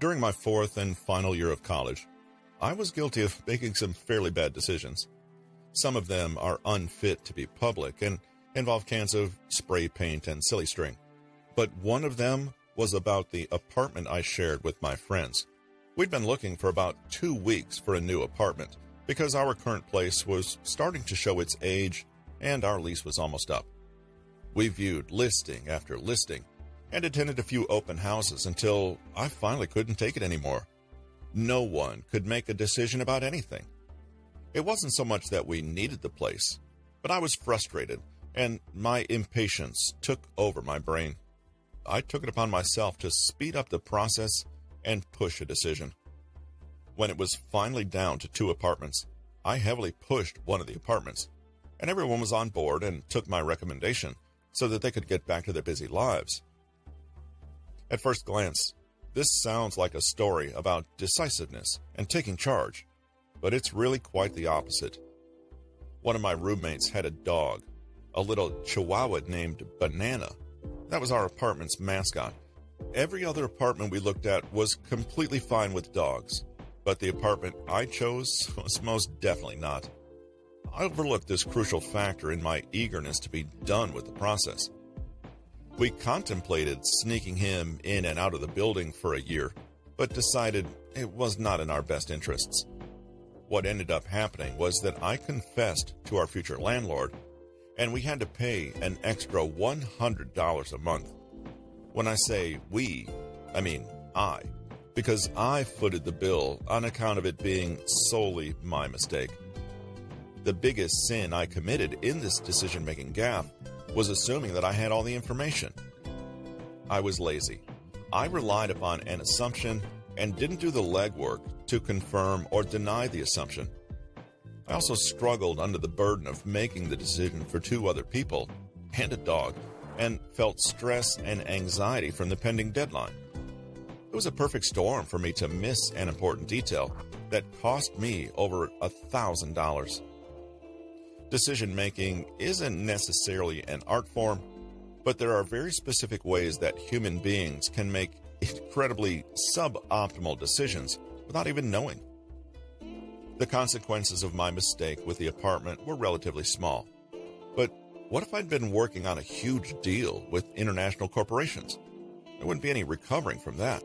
During my fourth and final year of college, I was guilty of making some fairly bad decisions. Some of them are unfit to be public and involve cans of spray paint and silly string. But one of them was about the apartment I shared with my friends. We'd been looking for about two weeks for a new apartment because our current place was starting to show its age and our lease was almost up. We viewed listing after listing and attended a few open houses until I finally couldn't take it anymore. No one could make a decision about anything. It wasn't so much that we needed the place, but I was frustrated and my impatience took over my brain. I took it upon myself to speed up the process and push a decision. When it was finally down to two apartments, I heavily pushed one of the apartments, and everyone was on board and took my recommendation so that they could get back to their busy lives. At first glance, this sounds like a story about decisiveness and taking charge, but it's really quite the opposite. One of my roommates had a dog, a little chihuahua named Banana. That was our apartment's mascot. Every other apartment we looked at was completely fine with dogs, but the apartment I chose was most definitely not. I overlooked this crucial factor in my eagerness to be done with the process. We contemplated sneaking him in and out of the building for a year, but decided it was not in our best interests. What ended up happening was that I confessed to our future landlord, and we had to pay an extra $100 a month. When I say we, I mean I, because I footed the bill on account of it being solely my mistake. The biggest sin I committed in this decision making gaffe was assuming that I had all the information. I was lazy. I relied upon an assumption and didn't do the legwork to confirm or deny the assumption. I also struggled under the burden of making the decision for two other people and a dog and felt stress and anxiety from the pending deadline. It was a perfect storm for me to miss an important detail that cost me over a thousand dollars. Decision making isn't necessarily an art form, but there are very specific ways that human beings can make incredibly suboptimal decisions without even knowing. The consequences of my mistake with the apartment were relatively small. But what if I'd been working on a huge deal with international corporations? There wouldn't be any recovering from that.